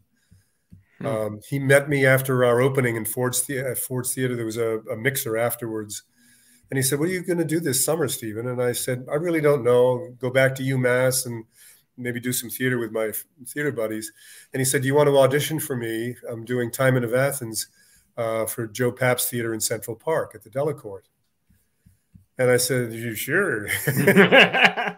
Hmm. Um, he met me after our opening in Ford's, the- at Ford's Theater. There was a, a mixer afterwards. And he said, What are you going to do this summer, Stephen? And I said, I really don't know. Go back to UMass and maybe do some theater with my theater buddies. And he said, Do you want to audition for me? I'm doing Timon of Athens uh, for Joe Papp's Theater in Central Park at the Delacorte. And I said, You sure?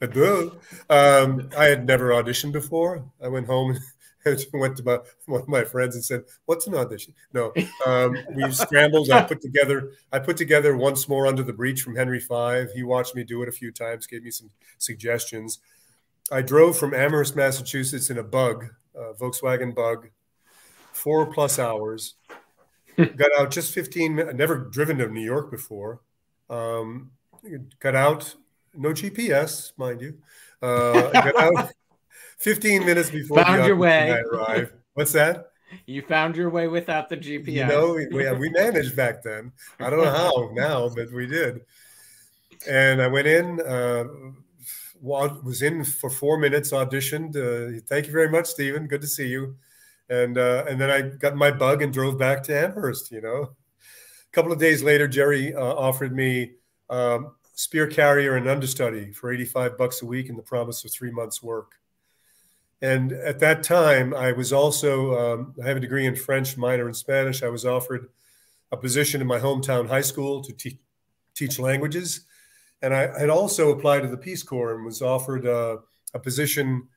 Um, I had never auditioned before. I went home went to my, one of my friends and said, "What's an audition?" No, um, we scrambled. I put together. I put together once more under the breach from Henry V. He watched me do it a few times, gave me some suggestions. I drove from Amherst, Massachusetts, in a Bug, a Volkswagen Bug, four plus hours. got out just 15 minutes. Never driven to New York before. Um, got out, no GPS, mind you. Uh, got out 15 minutes before Found your way. I arrived. What's that? you found your way without the GPS. You know, we, we, we managed back then. I don't know how now, but we did. And I went in, uh, was in for four minutes, auditioned. Uh, thank you very much, Stephen. Good to see you. and uh, and then I got my bug and drove back to Amherst. You know, a couple of days later, Jerry uh, offered me um, spear carrier and understudy for 85 bucks a week and the promise of three months' work. And at that time, I was also, um, I have a degree in French, minor in Spanish. I was offered a position in my hometown high school to te teach languages. And I had also applied to the Peace Corps and was offered uh, a position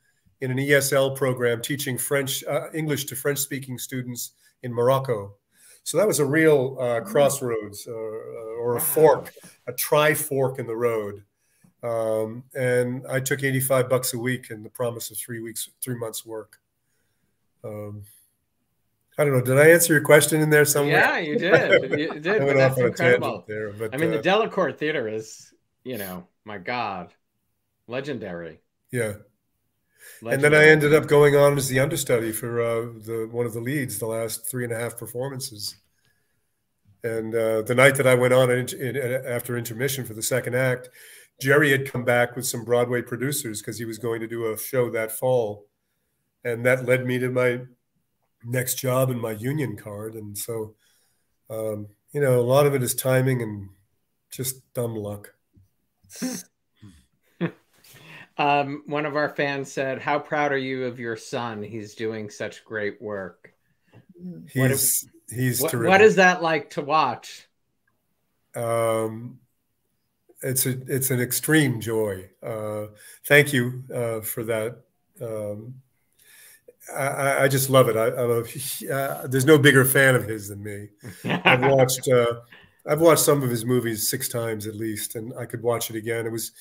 in an ESL program teaching French, uh, English to French speaking students in Morocco. So that was a real uh, mm. crossroads uh, or a fork, a tri fork in the road. Um, and I took 85 bucks a week and the promise of three weeks, three months work. Um, I don't know. Did I answer your question in there somewhere? Yeah, you did. You did. but that's incredible. There, but, I mean, uh, the Delacorte Theater is, you know, my God, legendary. Yeah. Legendary. And then I ended up going on as the understudy for uh, the one of the leads the last three and a half performances. And uh, the night that I went on in, in, after intermission for the second act, Jerry had come back with some Broadway producers because he was going to do a show that fall. And that led me to my next job and my union card. And so, um, you know, a lot of it is timing and just dumb luck. um, one of our fans said, How proud are you of your son? He's doing such great work. He's, what he's what, what is that like to watch? Um, it's a it's an extreme joy. Uh, thank you uh, for that. Um, I, I, just love it. I, a, uh, there's no bigger fan of his than me. I've watched uh, I've watched some of his movies six times at least, and I could watch it again. It was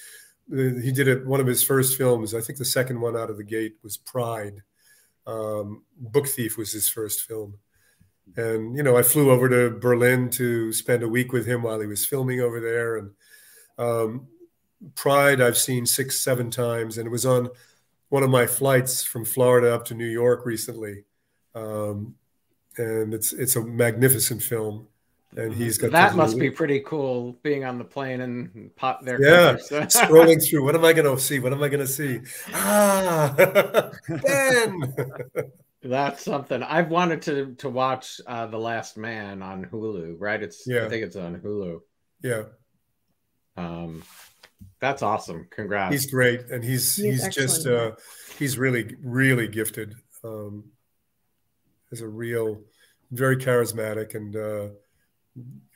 he did it. One of his first films, I think the second one out of the gate was Pride. Um, Book Thief was his first film, and you know I flew over to Berlin to spend a week with him while he was filming over there, and um, Pride, I've seen six, seven times, and it was on one of my flights from Florida up to New York recently. Um, and it's it's a magnificent film. And he's got that must be pretty cool being on the plane and pop there. Yeah, scrolling through. What am I going to see? What am I going to see? Ah, Ben. That's something I've wanted to to watch. Uh, the Last Man on Hulu, right? It's yeah. I think it's on Hulu. Yeah. Um, that's awesome. Congrats. He's great, and he's he's, he's just uh, he's really really gifted. Um, has a real, very charismatic and uh,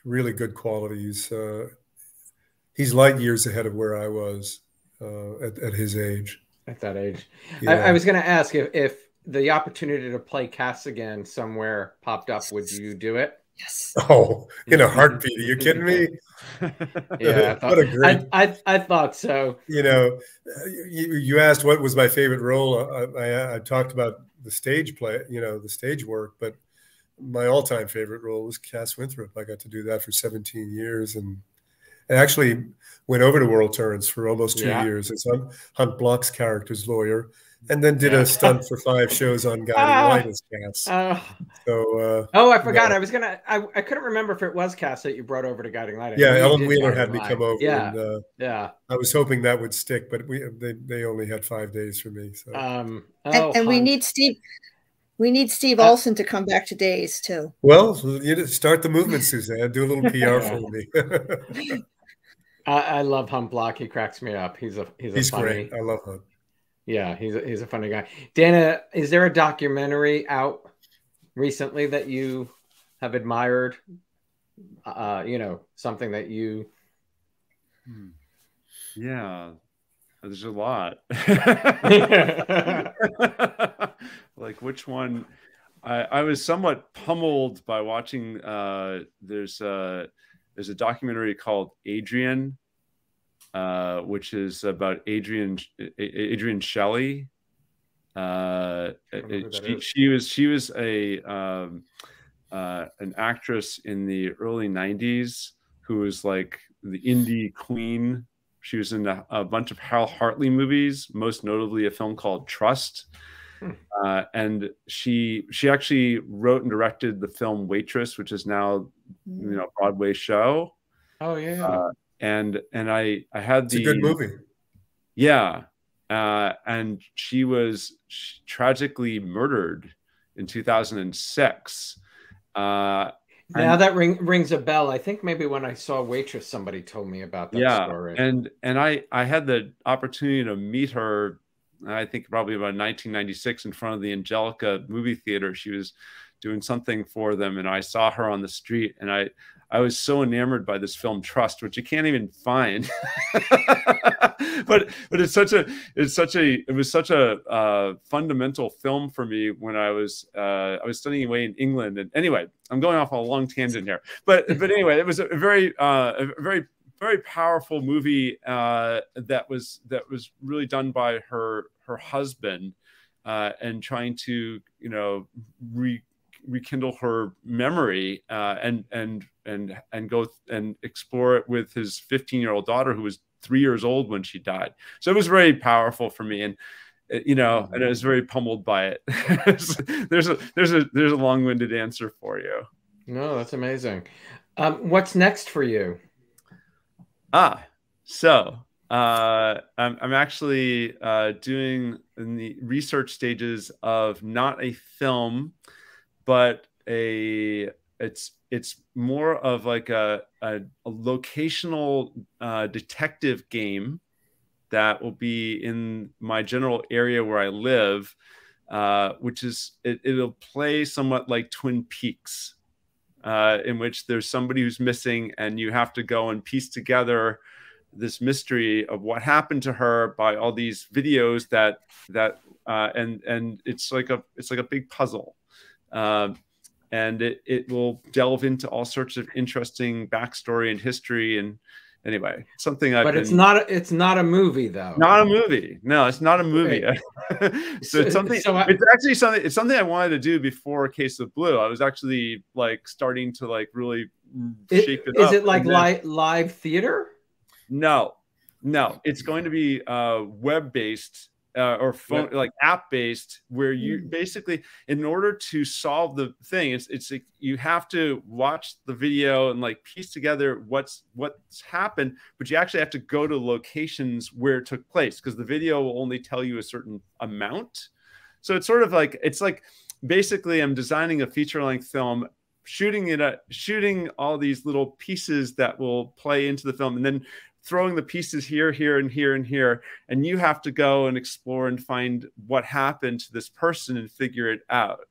really good qualities. Uh, he's light years ahead of where I was uh, at, at his age. At that age, yeah. I, I, was going to ask if if the opportunity to play Cass again somewhere popped up, would you do it? Yes. Oh, in a heartbeat. Are you kidding me? Yeah. I thought, what a great. I, I, I, thought so. You know, you, you asked what was my favorite role. Uh, I, I, I, talked about the stage play, you know, the stage work, but my all time favorite role was Cass Winthrop. I got to do that for 17 years and I actually went over to World Turns for almost two yeah. years as Hunt Block's character's lawyer and then did yeah. a stunt for five shows on Guiding uh, Light as Cass. Uh, so, uh, oh, I forgot. Yeah. I was gonna. I, I couldn't remember if it was Cass that you brought over to Guiding Light. I yeah, Ellen Wheeler had me come over. Yeah, and, uh, yeah. I was hoping that would stick, but we they, they only had five days for me. So, um, oh, and, and we need Steve. We need Steve uh, Olson to come back to days too. Well, you start the movement, Suzanne. Do a little PR for me. I, I, love Hunt Block. He cracks me up. He's a he's a he's funny, great. I love Hunt. Yeah, he's a, he's a funny guy. Dana, is there a documentary out recently that you have admired? Uh, you know, something that you. Hmm. Yeah, there's a lot. like which one? I, I was somewhat pummeled by watching. Uh, there's a there's a documentary called Adrienne uh, which is about Adrienne Adrienne Shelly. Uh, she, she, was she was a um, uh, an actress in the early '90s who was like the indie queen. She was in a, a bunch of Hal Hartley movies, most notably a film called Trust. Hmm. Uh, and she she actually wrote and directed the film Waitress, which is now you know Broadway show. Oh yeah. Uh, and and I I had the it's a good movie. Yeah, uh, and she was tragically murdered in 2006. Uh, now and, that ring, rings a bell. I think maybe when I saw Waitress, somebody told me about that yeah, story. And and I I had the opportunity to meet her. I think probably about 1996 in front of the Angelika movie theater. She was doing something for them, and I saw her on the street, and I I was so enamored by this film Trust, which you can't even find. but but it's such a it's such a it was such a uh, fundamental film for me when I was uh, I was studying away in England. And anyway, I'm going off on a long tangent here. But but anyway, it was a very uh, a very very powerful movie uh, that was that was really done by her her husband uh, and trying to you know re rekindle her memory uh, and and and and go and explore it with his 15 year old daughter who was three years old when she died. So it was very powerful for me and uh, you know and i was very pummeled by it. There's a there's a there's a long-winded answer for you. No that's amazing. Um, what's next for you? Ah so uh, I'm, I'm actually uh, doing in the research stages of not a film but a it's it's more of like a, a, a locational uh, detective game that will be in my general area where I live, uh, which is it, will play somewhat like Twin Peaks, uh, in which there's somebody who's missing and you have to go and piece together this mystery of what happened to her by all these videos that that uh, and and it's like a it's like a big puzzle um, and it, it will delve into all sorts of interesting backstory and history and anyway something i but it's not it's not a movie though. Not a movie. No it's not a movie. So it's something so I, it's actually something it's something i wanted to do before case of blue. I was actually like starting to like really shape it, it is it like then, live live theater? No. No. It's going to be uh web based uh, or phone like app based where you mm. basically in order to solve the thing it's it's like you have to watch the video and like piece together what's what's happened but you actually have to go to locations where it took place because the video will only tell you a certain amount so it's sort of like it's like basically i'm designing a feature length film shooting it at shooting all these little pieces that will play into the film and then throwing the pieces here, here, and here, and here, and you have to go and explore and find what happened to this person and figure it out.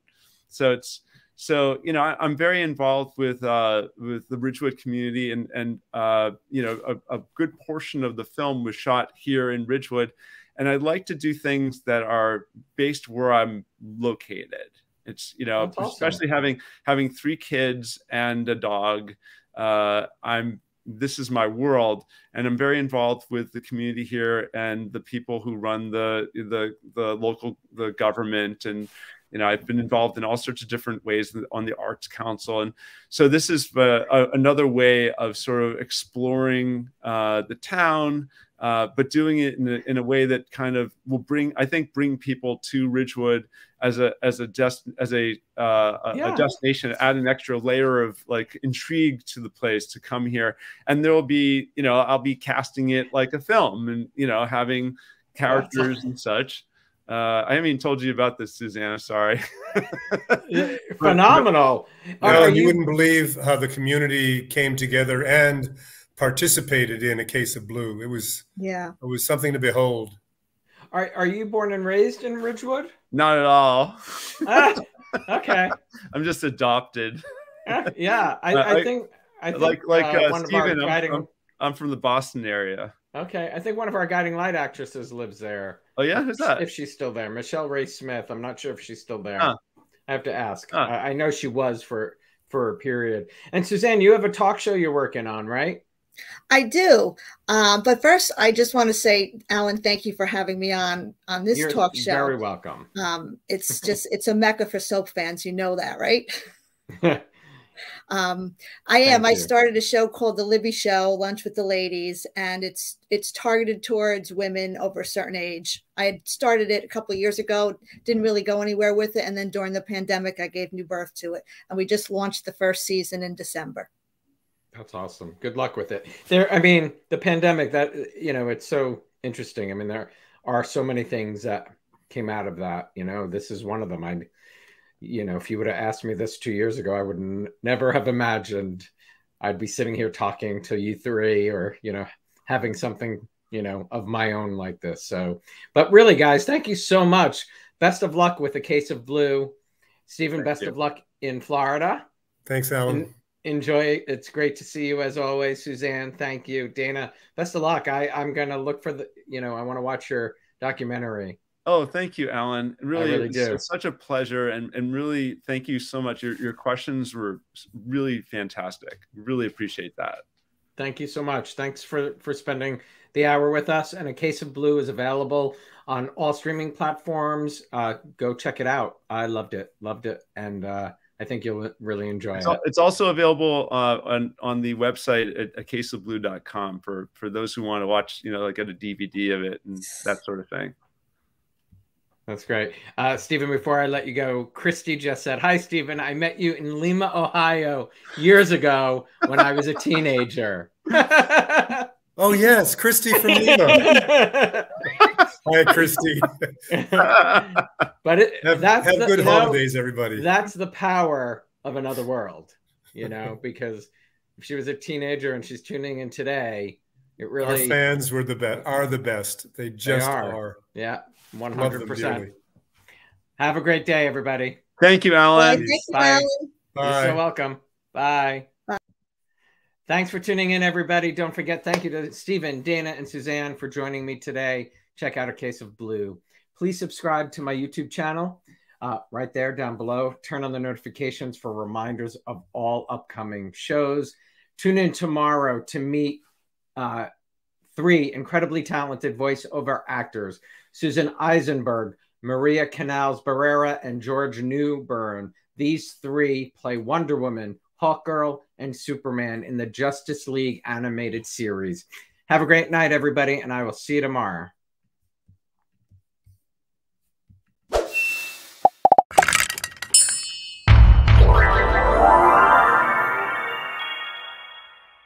So it's so you know I, am very involved with uh, with the Ridgewood community, and and uh, you know a, a, good portion of the film was shot here in Ridgewood, and I'd like to do things that are based where I'm located. It's you know That's especially awesome. having having three kids and a dog. Uh, I'm this is my world and i'm very involved with the community here and the people who run the the the local the government. And you know i've been involved in all sorts of different ways on the arts council. And so this is uh, a, another way of sort of exploring uh, the town uh, but doing it in a, in a way that kind of will bring, I think, bring people to Ridgewood as a as a just as a uh, yeah. a destination, add an extra layer of like intrigue to the place to come here, and there will be, you know, I'll be casting it like a film, and you know, having characters and such. Uh, I haven't even told you about this, Susanna. Sorry. Phenomenal. No, you, you wouldn't believe how the community came together and participated in a case of blue. It was yeah, it was something to behold. Are are you born and raised in Ridgewood? Not at all. ah, okay. I'm just adopted. yeah, I, I, I, think I think like like uh, uh, Stephen, guiding... I'm, I'm, from the Boston area. Okay, I think one of our guiding light actresses lives there. Oh yeah, who's that? If she's still there, Michelle Ray Smith. I'm not sure if she's still there. Huh. I have to ask. Huh. I, I know she was for for a period. And Suzanne, you have a talk show you're working on, right? I do. Um, but first, I just want to say, Alan, thank you for having me on on this You're talk show. Very welcome. Um, it's just it's a mecca for soap fans. You know that, right? um, I am. I started a show called The Libby Show, Lunch with the Ladies, and it's it's targeted towards women over a certain age. I had started it a couple of years ago, didn't really go anywhere with it, and then during the pandemic, I gave new birth to it, and we just launched the first season in December. That's awesome. Good luck with it. There, I mean, the pandemic that you know, it's so interesting. I mean, there are so many things that came out of that. You know, this is one of them. I, you know, if you would have asked me this two years ago, I would n- never have imagined I'd be sitting here talking to you three or, you know, having something, you know, of my own like this. So, but really, guys, thank you so much. Best of luck with a case of blue. Stephen, thank best you. of luck in Florida. Thanks, Alan. Enjoy. It's great to see you as always, Suzanne. Thank you, Dana. Best of luck. I, I'm gonna look for the, you know, I want to watch your documentary. Oh, thank you, Alan. Really, really it's, it's, such a pleasure, and and really thank you so much. Your your questions were really fantastic. Really appreciate that. Thank you so much. Thanks for for spending the hour with us. And a case of blue is available on all streaming platforms. Uh, go check it out. I loved it, loved it, and uh, I think you'll really enjoy it's it. it's also available uh, on on the website at acaseofblue.com for for those who want to watch, you know, like get a DVD of it and that sort of thing. That's great. Uh, Stephen, before I let you go, Christy just said, Hi, Stephen. I met you in Lima, Ohio years ago when I was a teenager. oh, yes. Christy from Lima. Hi, Christy. but it, have, that's have the, good holidays, know, everybody. That's the power of another world, you know, because if she was a teenager and she's tuning in today, it really. Our fans were the best, are the best. They just they are. are. Yeah. 100%. Have a great day, everybody. Thank you, Alan. Bye. Thank you, Bye. Alan. Bye. You're so welcome. Bye. Bye. Thanks for tuning in, everybody. Don't forget, thank you to Stephen, Dana, and Suzanne for joining me today. Check out A Case of Blue. Please subscribe to my YouTube channel uh, right there down below. Turn on the notifications for reminders of all upcoming shows. Tune in tomorrow to meet uh, three incredibly talented voiceover actors Susan Eisenberg, Maria Canals Barrera, and George Newbern. These three play Wonder Woman, Hawkgirl, and Superman in the Justice League animated series. Have a great night, everybody, and I will see you tomorrow.